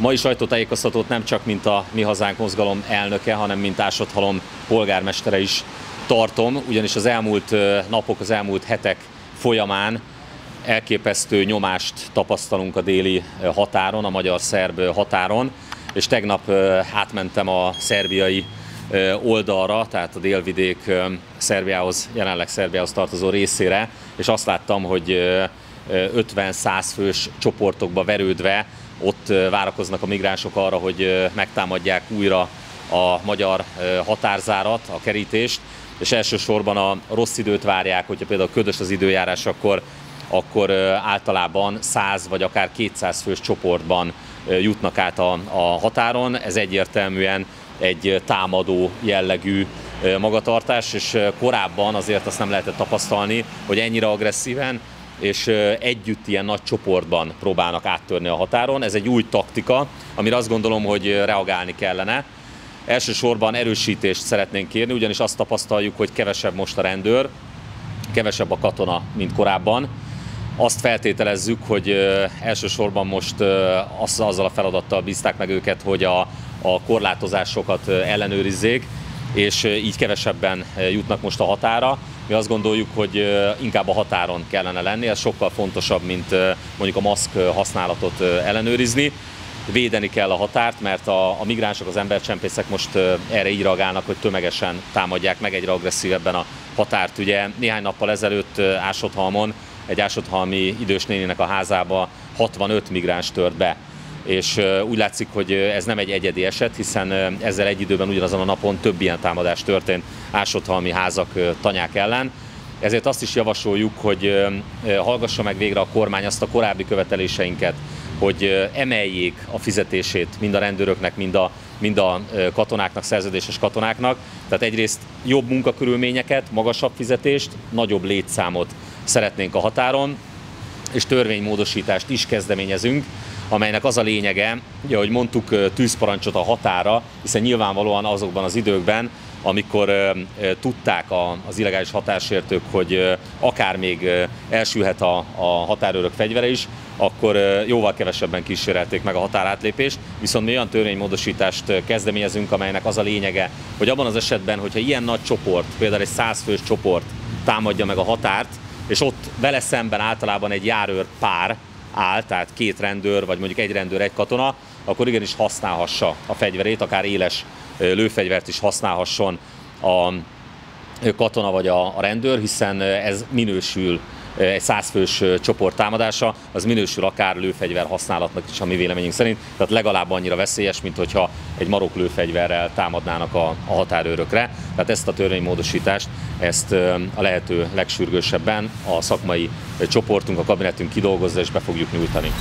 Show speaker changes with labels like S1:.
S1: mai sajtótájékoztatót nem csak mint a Mi Hazánk mozgalom elnöke, hanem mint Ásodhalom polgármestere is tartom, ugyanis az elmúlt napok, az elmúlt hetek folyamán elképesztő nyomást tapasztalunk a déli határon, a magyar-szerb határon, és tegnap átmentem a szerbiai oldalra, tehát a délvidék Szerbiához, jelenleg Szerbiához tartozó részére, és azt láttam, hogy 50-100 fős csoportokba verődve ott várakoznak a migránsok arra, hogy megtámadják újra a magyar határzárat, a kerítést, és elsősorban a rossz időt várják, hogyha például ködös az időjárás, akkor, akkor általában 100 vagy akár 200 fős csoportban jutnak át a, a határon. Ez egyértelműen egy támadó jellegű magatartás, és korábban azért azt nem lehetett tapasztalni, hogy ennyire agresszíven és együtt ilyen nagy csoportban próbálnak áttörni a határon. Ez egy új taktika, amire azt gondolom, hogy reagálni kellene. Elsősorban erősítést szeretnénk kérni, ugyanis azt tapasztaljuk, hogy kevesebb most a rendőr, kevesebb a katona, mint korábban. Azt feltételezzük, hogy elsősorban most azzal a feladattal bízták meg őket, hogy a, a korlátozásokat ellenőrizzék, és így kevesebben jutnak most a határa. Mi azt gondoljuk, hogy inkább a határon kellene lenni, ez sokkal fontosabb, mint mondjuk a maszk használatot ellenőrizni. Védeni kell a határt, mert a, a migránsok, az embercsempészek most erre így reagálnak, hogy tömegesen támadják meg egyre agresszívebben a határt. Ugye néhány nappal ezelőtt Ásodhalmon egy ásodhalmi idős néninek a házába 65 migráns tört be és úgy látszik, hogy ez nem egy egyedi eset, hiszen ezzel egy időben ugyanazon a napon több ilyen támadás történt ásodhalmi házak, tanyák ellen. Ezért azt is javasoljuk, hogy hallgassa meg végre a kormány azt a korábbi követeléseinket, hogy emeljék a fizetését mind a rendőröknek, mind a, mind a katonáknak, szerződéses katonáknak. Tehát egyrészt jobb munkakörülményeket, magasabb fizetést, nagyobb létszámot szeretnénk a határon, és törvénymódosítást is kezdeményezünk, amelynek az a lényege, ugye, hogy mondtuk tűzparancsot a határa, hiszen nyilvánvalóan azokban az időkben, amikor tudták az illegális határsértők, hogy akár még elsülhet a, a határőrök fegyvere is, akkor jóval kevesebben kísérelték meg a határátlépést, viszont mi olyan törvénymódosítást kezdeményezünk, amelynek az a lényege, hogy abban az esetben, hogyha ilyen nagy csoport, például egy százfős csoport támadja meg a határt, és ott vele szemben általában egy járőr pár, áll, tehát két rendőr, vagy mondjuk egy rendőr, egy katona, akkor igenis használhassa a fegyverét, akár éles lőfegyvert is használhasson a katona vagy a, rendőr, hiszen ez minősül egy százfős csoport támadása, az minősül akár lőfegyver használatnak is a mi véleményünk szerint, tehát legalább annyira veszélyes, mint hogyha egy marok lőfegyverrel támadnának a, a határőrökre. Tehát ezt a törvénymódosítást, ezt a lehető legsürgősebben a szakmai csoportunk, a kabinetünk kidolgozza és be fogjuk nyújtani.